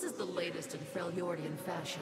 This is the latest in Freljordian fashion.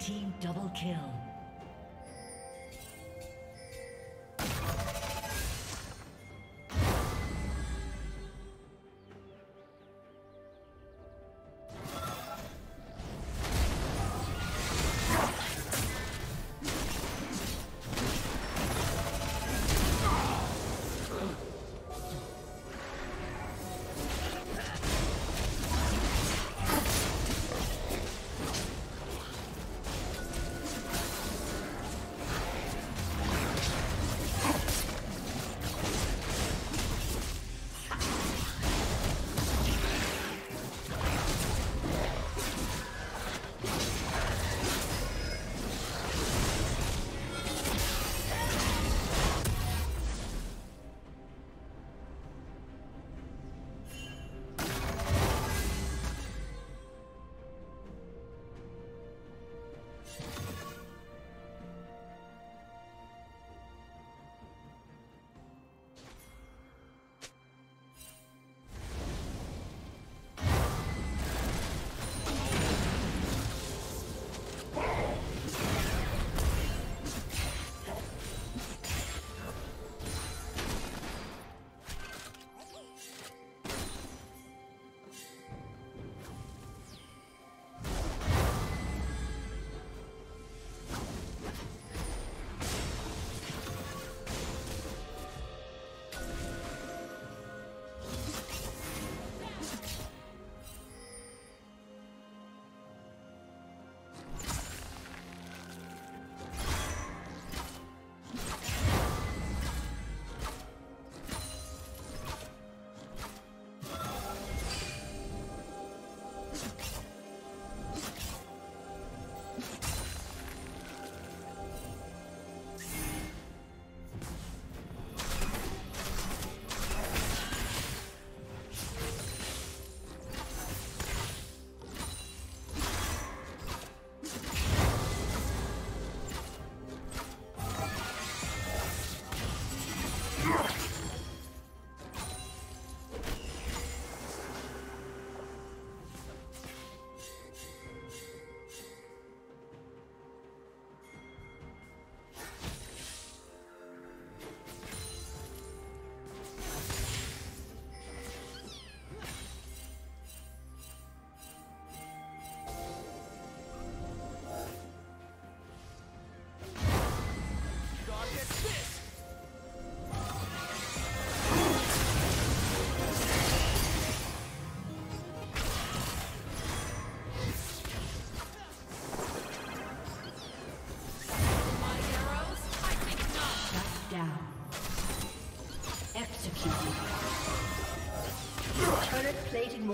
Team double kill.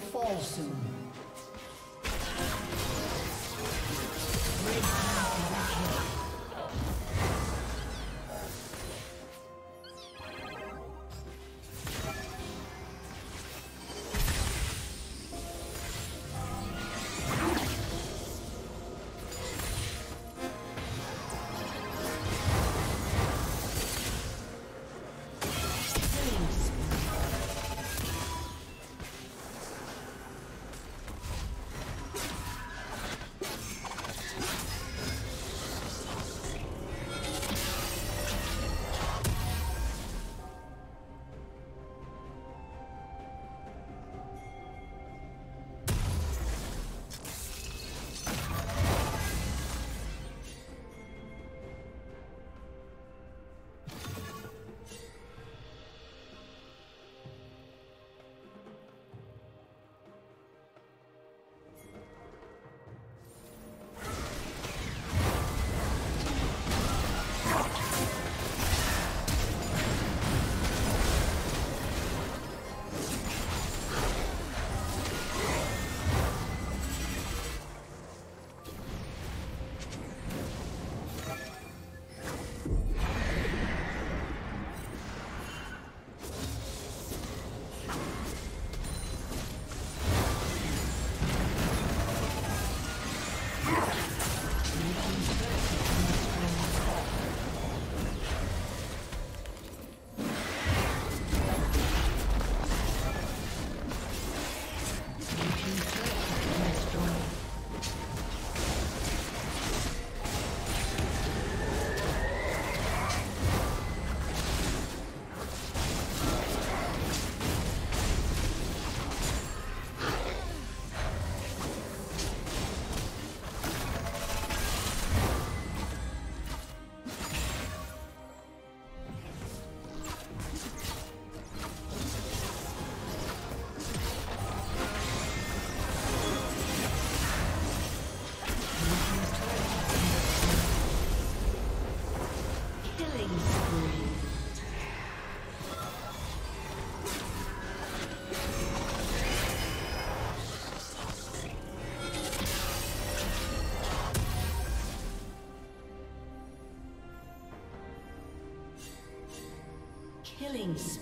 Fall soon. Killing spree.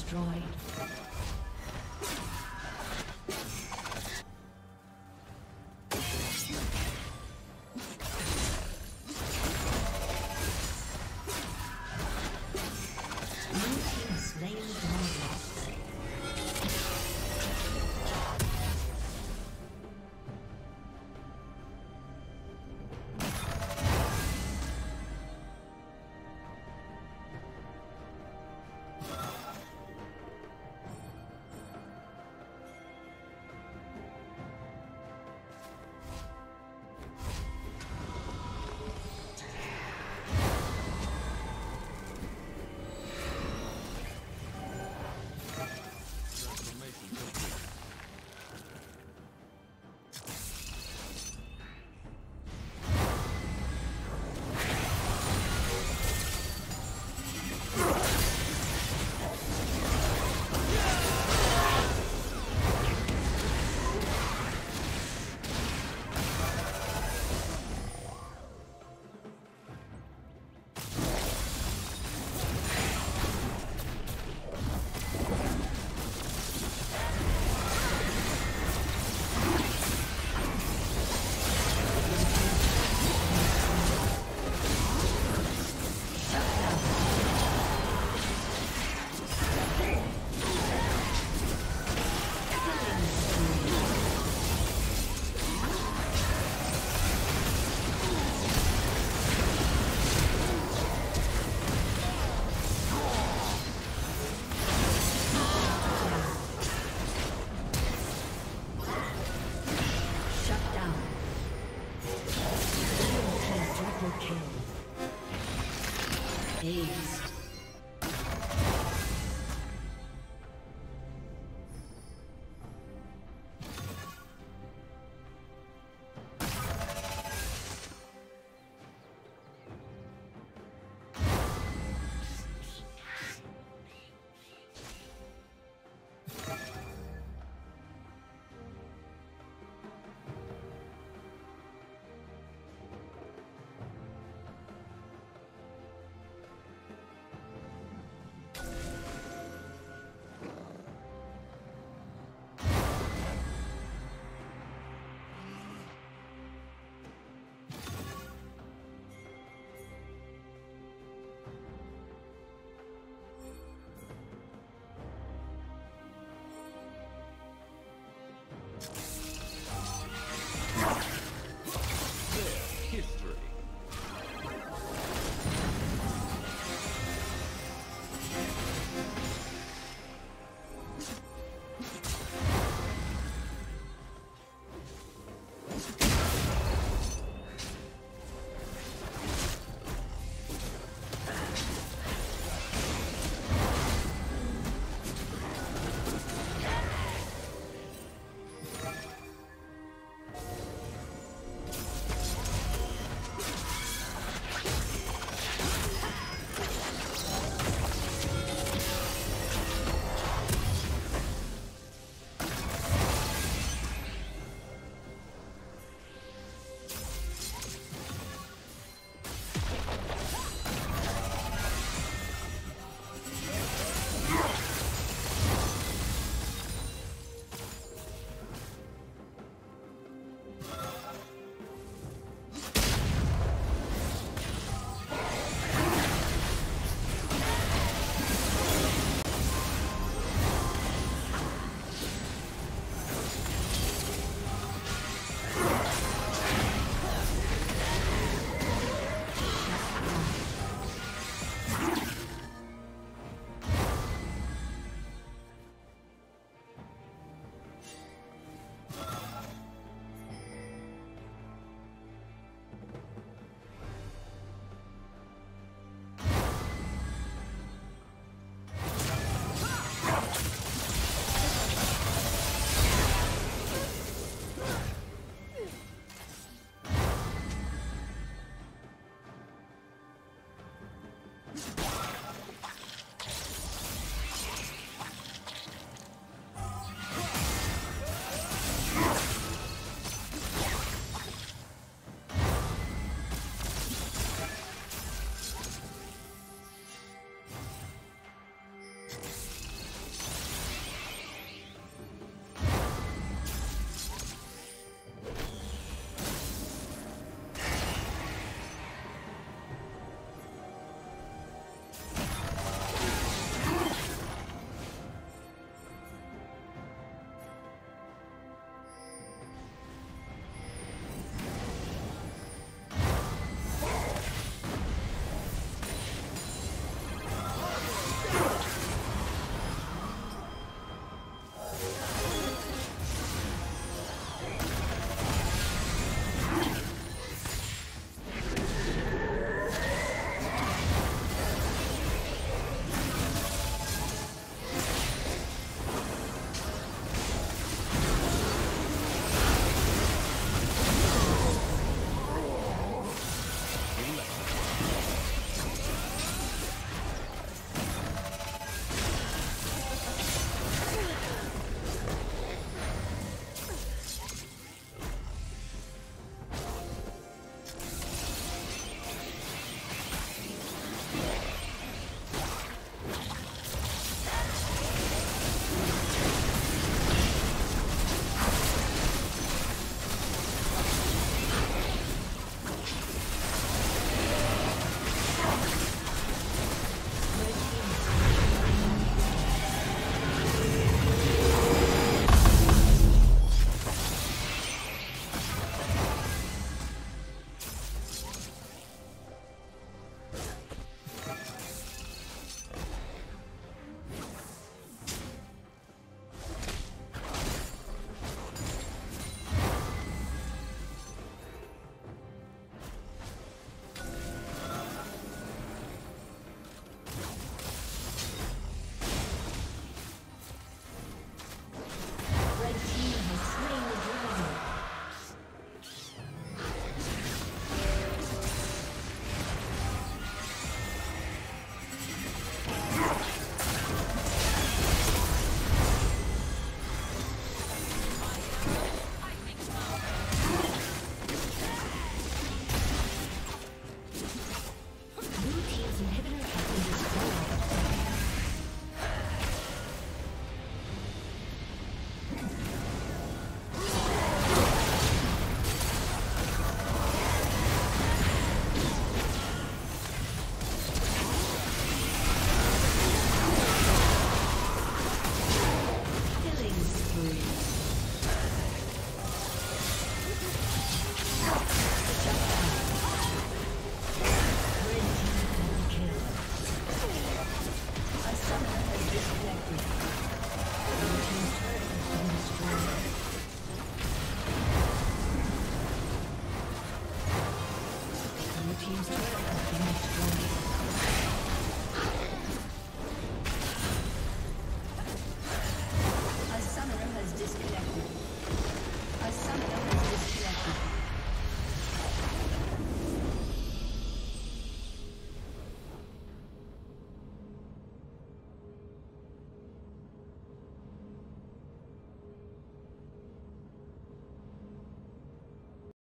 destroyed. nice and.